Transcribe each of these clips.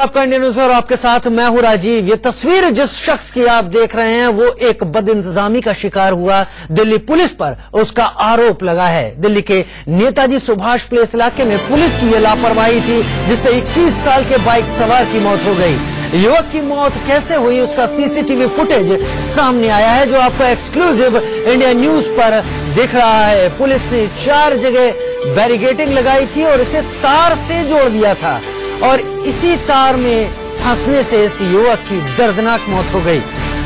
आपका Indian news और आपके साथ मैं हूँ राजीव। ये तस्वीर जिस शख्स की आप देख रहे हैं, वो एक बद इंतजामी का शिकार हुआ दिल्ली पुलिस पर। उसका आरोप लगा है। दिल्ली के नेताजी सुभाष प्लेस इलाके में पुलिस की यह लापरवाही थी, जिससे 21 साल के बाइक सवार की मौत हो गई। युवक की मौत कैसे हुई, उसका सीसीटीवी फुटेज सामने आया है, जो आपको एक्सक्लूसिव इंडिया न्यूज़ पर दिख रहा है। पुलिस ने चार जगह बैरिगेटिंग लगाई थी और इसे तार से जोड़ दिया था। और इसी तार में फंसने से इस युवक की दर्दनाक मौत हो गई।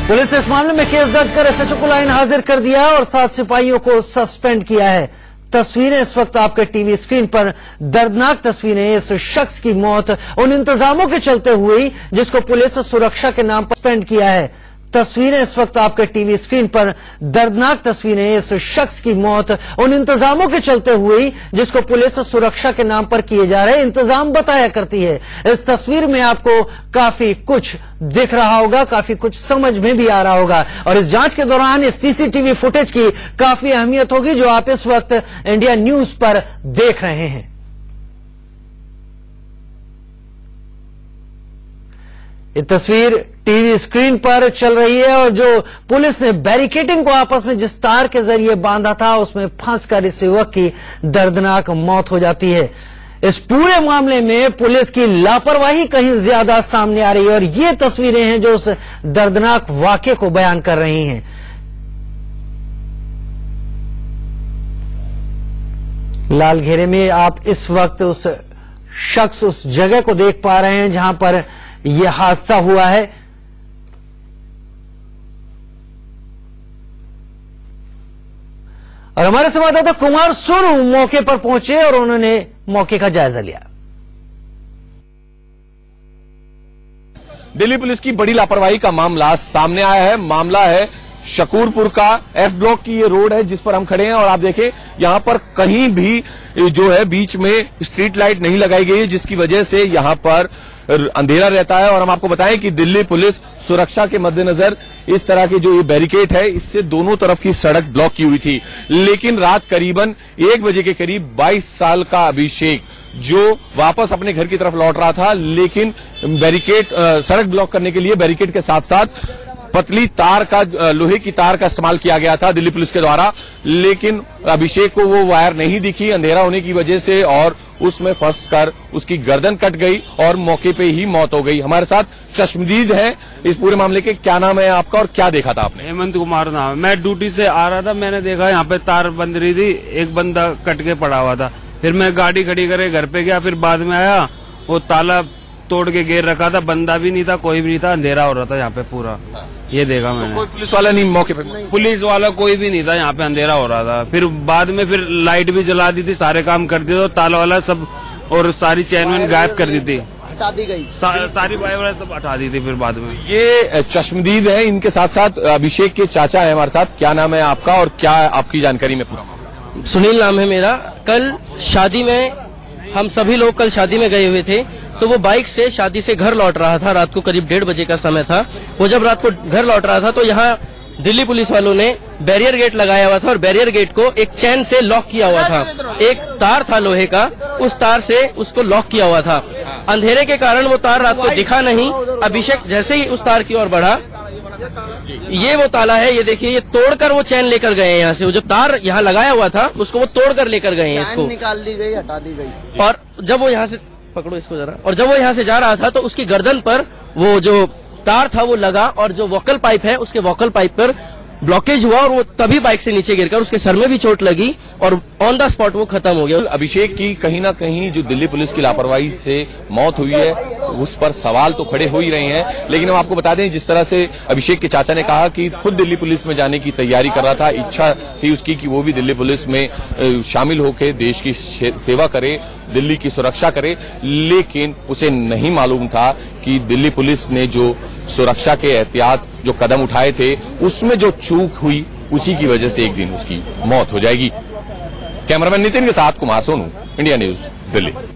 पुलिस ने इस मामले में केस दर्ज कर एसएचओ को लाइन हाजिर कर दिया और सात सिपाहियों को सस्पेंड किया है। तस्वीरें इस वक्त आपके टीवी स्क्रीन पर। दर्दनाक तस्वीरें इस शख्स की मौत। उन इंतजामों के चलते हुई जिसको पुलिस सुरक्षा के नाम पर सस्पेंड किया है। तस्वीरें इस वक्त आपके टीवी स्क्रीन पर। दर्दनाक तस्वीरें इस शख्स की मौत। उन इंतजामों के चलते हुई जिसको पुलिस सुरक्षा के नाम पर किए जा रहे इंतज़ाम बताया करती है। इस तस्वीर में आपको काफ़ी कुछ दिख रहा होगा, काफ़ी कुछ समझ में भी आ रहा होगा। और इस जाँच के दौरान इस सीसीटीवी फुटेज की काफ़ी अहमियत होगी जो आप इस वक्त इंडिया न्यूज़ पर देख रहे हैं। ये तस्वीर टीवी स्क्रीन पर चल रही है और जो पुलिस ने बैरिकेटिंग को आपस में जिस तार के ज़रिए बांधा था, उसमें फंसकर इस युवक की दर्दनाक मौत हो जाती है। इस पूरे मामले में पुलिस की लापरवाही कहीं ज़्यादा सामने आ रही है और ये तस्वीरें हैं जो उस दर्दनाक वाक्य को बयान कर रही हैं। लाल घेरे में आप इस वक्त उस शख्स उस जगह को देख पा रहे हैं जहाँ पर यह हादसा हुआ है। और हमारे संवाददाता कुमार सोनू मौके पर पहुँचे और उन्होंने मौके का जायजा लिया। दिल्ली पुलिस की बड़ी लापरवाही का मामला सामने आया है। मामला है शकूरपुर का एफ़ ब्लॉक की ये रोड है, जिस पर हम खड़े हैं और आप देखें, यहाँ पर कहीं भी जो है बीच में स्ट्रीट लाइट नहीं लगाई गई है जिसकी वजह से यहाँ पर अंधेरा रहता है। और हम आपको बताएँ कि दिल्ली पुलिस सुरक्षा के मद्देनजर इस तरह की जो ये बैरिकेड है, इससे दोनों तरफ़ की सड़क ब्लॉक की हुई थी। लेकिन रात करीबन एक बजे के करीब 22 साल का अभिषेक, जो वापस अपने घर की तरफ़ लौट रहा था, लेकिन बैरिकेड सड़क ब्लॉक करने के लिए बैरिकेड के साथ साथ पतली तार का लोहे की तार का इस्तेमाल किया गया था दिल्ली पुलिस के द्वारा, लेकिन अभिषेक को वो वायर नहीं दिखी, अंधेरा होने की वजह से और उसमें फंस कर उसकी गर्दन कट गई और मौके पे ही मौत हो गई। हमारे साथ चश्मदीद है। इस पूरे मामले के क्या नाम है आपका और क्या देखा था आपने? हेमंत कुमार नाम मैं ड्यूटी से आ रहा था, मैंने देखा यहाँ पे तार बंद रही थी, एक बंदा कट के पड़ा हुआ था। फिर मैं गाड़ी खड़ी करे, घर पे गया, फिर बाद में आया, वो ताला तोड़ के गेर रखा था, बंदा भी नहीं था, कोई भी नहीं था, अंधेरा हो रहा था यहाँ पे पूरा। ये देखा मैंने। तो कोई पुलिस वाला नहीं मौके पे पुलिस वाला कोई भी नहीं था यहाँ पे अंधेरा हो रहा था। फिर बाद में फिर लाइट भी जला दी थी सारे काम कर दिए तो ताला वाला सब और सारी चैन वैन गायब कर दी थी। हटा दी गई। सा, सारी वायर वायर सब हटा दी थी फिर बाद में। ये चश्मदीद है इनके साथ साथ अभिषेक के चाचा है हमारे साथ। क्या नाम है आपका और क्या आपकी जानकारी में पूरा सुनील नाम है मेरा। कल शादी में हम सभी लोग कल शादी में गए हुए थे तो वो बाइक से शादी से घर लौट रहा था। रात को करीब डेढ़ बजे का समय था। वो जब रात को घर लौट रहा था तो यहाँ दिल्ली पुलिस वालों ने बैरियर गेट लगाया हुआ था और बैरियर गेट को एक चैन से लॉक किया हुआ था। एक तार था लोहे का, उस तार से उसको लॉक किया हुआ था। अंधेरे के कारण वो तार रात को दिखा नहीं। अभिषेक जैसे ही उस तार की ओर बढ़ा ये वो ताला है ये देखिए ये तोड़कर वो चैन लेकर गए हैं यहाँ से। वो जो तार यहाँ लगाया हुआ था उसको वो तोड़कर लेकर गए हैं इसको। निकाल दी गई हटा दी गई। और जब वो यहाँ से पकड़ो इसको जरा। और जब वो यहाँ से जा रहा था तो उसकी गर्दन पर वो जो तार था वो लगा और जो वोकल पाइप है उसके वोकल पाइप पर ब्लॉकेज हुआ और वो तभी बाइक से नीचे गिरकर उसके सर में भी चोट लगी और ऑन द स्पॉट वो खत्म हो गया। अभिषेक की कहीं ना कहीं जो दिल्ली पुलिस की लापरवाही से मौत हुई है उस पर सवाल तो खड़े हो ही रहे हैं, लेकिन हम आपको बता दें, जिस तरह से अभिषेक के चाचा ने कहा कि खुद दिल्ली पुलिस में जाने की तैयारी कर रहा था, इच्छा थी उसकी कि वो भी दिल्ली पुलिस में शामिल होकर देश की सेवा करे, दिल्ली की सुरक्षा करे, लेकिन उसे नहीं मालूम था कि दिल्ली पुलिस ने जो सुरक्षा के एहतियात, जो कदम उठाए थे, उसमें जो चूक हुई, उसी की वजह से एक दिन उसकी मौत हो जाएगी। कैमरामैन नितिन के साथ कुमार सोनू, इंडिया न्यूज़, दिल्ली।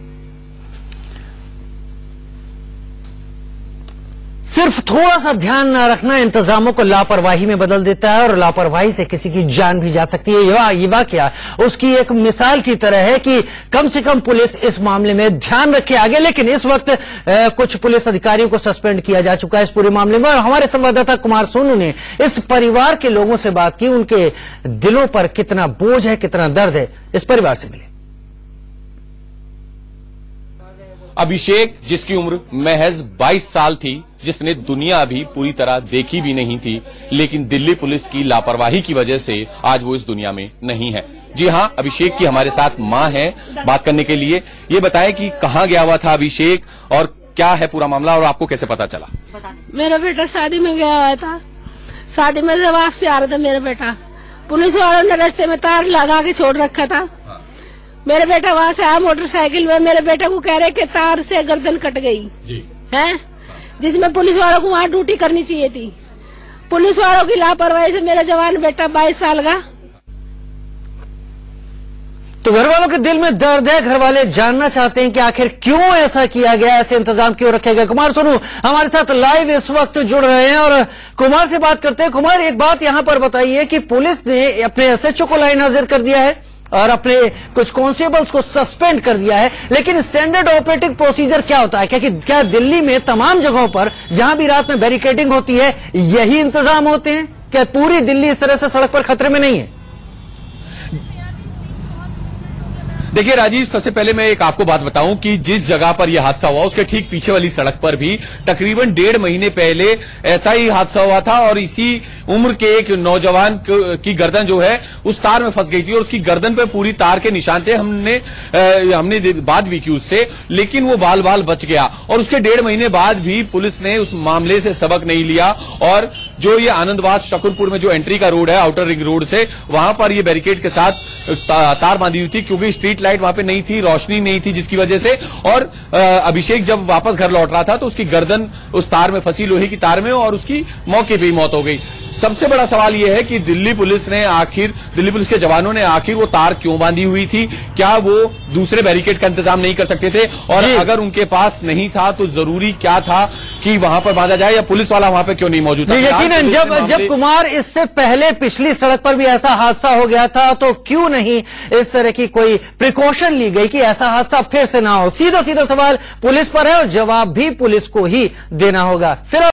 सिर्फ़ थोड़ा सा ध्यान न रखना इंतजामों को लापरवाही में बदल देता है और लापरवाही से किसी की जान भी जा सकती है। युवा ये वाक्य उसकी एक मिसाल की तरह है कि कम से कम पुलिस इस मामले में ध्यान रखे आगे लेकिन इस वक्त ए, कुछ पुलिस अधिकारियों को सस्पेंड किया जा चुका है इस पूरे मामले में। और हमारे संवाददाता कुमार सोनू ने इस परिवार के लोगों से बात की उनके दिलों पर कितना बोझ है कितना दर्द है इस परिवार से मिले। अभिषेक, जिसकी उम्र महज 22 साल थी, जिसने दुनिया अभी पूरी तरह देखी भी नहीं थी, लेकिन दिल्ली पुलिस की लापरवाही की वजह से आज वो इस दुनिया में नहीं है। जी हाँ अभिषेक की हमारे साथ माँ है। बात करने के लिए ये बताएँ कि कहाँ गया हुआ था अभिषेक और क्या है पूरा मामला और आपको कैसे पता चला? मेरा बेटा शादी में गया हुआ था। शादी में जब आपसे आ रहा था मेरा बेटा। पुलिस वालों ने रास्ते में तार लगा के छोड़ रखा था। मेरा बेटा वहाँ से आया मोटरसाइकिल में मेरे बेटे को कह रहे कि तार से गर्दन कट गई। जी। है? जिसमें पुलिस वालों को वहाँ ड्यूटी करनी चाहिए थी। पुलिस वालों की लापरवाही से मेरा जवान बेटा बाईस साल का। तो घर वालों के दिल में दर्द है घर वाले जानना चाहते हैं कि आखिर क्यों ऐसा किया गया ऐसे इंतज़ाम क्यों रखे गए? कुमार सोनू हमारे साथ लाइव इस वक्त जुड़ रहे हैं और कुमार से बात करते हैं। कुमार एक बात यहाँ पर बताइए कि पुलिस ने अपने एसएचओ को लाइन हाजिर कर दिया है। और अपने कुछ कॉन्स्टेबल्स को सस्पेंड कर दिया है। लेकिन स्टैंडर्ड ऑपरेटिंग प्रोसीजर क्या होता है? क्या क्या दिल्ली में तमाम जगहों पर जहाँ भी रात में बैरिकेडिंग होती है, यही इंतज़ाम होते हैं? क्या पूरी दिल्ली इस तरह से सड़क पर खतरे में नहीं है? देखिए राजीव सबसे पहले मैं एक आपको बात बताऊँ कि जिस जगह पर यह हादसा हुआ उसके ठीक पीछे वाली सड़क पर भी तकरीबन डेढ़ महीने पहले ऐसा ही हादसा हुआ था और इसी उम्र के एक नौजवान की गर्दन जो है उस तार में फंस गई थी और उसकी गर्दन पर पूरी तार के निशान थे। हमने आ, हमने बात भी की उससे लेकिन वो बाल बाल बच गया। और उसके डेढ़ महीने बाद भी पुलिस ने उस मामले से सबक नहीं लिया और जो ये आनंदवास शकुरपुर में जो एंट्री का रोड है आउटर रिंग रोड से, वहाँ पर ये बैरिकेड के साथ तार बांधी हुई थी, क्योंकि स्ट्रीट लाइट वहाँ पे नहीं थी, रोशनी नहीं थी जिसकी वजह से, और अभिषेक जब वापस घर लौट रहा था तो उसकी गर्दन उस तार में फंसी लोहे की तार में और उसकी मौके पर ही मौत हो गई। सबसे बड़ा सवाल यह है कि दिल्ली पुलिस ने आखिर दिल्ली पुलिस के जवानों ने आखिर वो तार क्यों बांधी हुई थी? क्या वो दूसरे बैरिकेड का इंतज़ाम नहीं कर सकते थे? और अगर उनके पास नहीं था तो ज़रूरी क्या था कि वहाँ पर बांधा जाए या पुलिस वाला वहाँ पर क्यों नहीं मौजूद था? यकीन जब जब कुमार इससे पहले पिछली सड़क पर भी ऐसा हादसा हो गया था तो क्यों नहीं इस तरह की कोई प्रिकॉशन ली गई कि ऐसा हादसा फिर से ना हो? सीधा सीधा सवाल पुलिस पर है और जवाब भी पुलिस को ही देना होगा। फ़िलहाल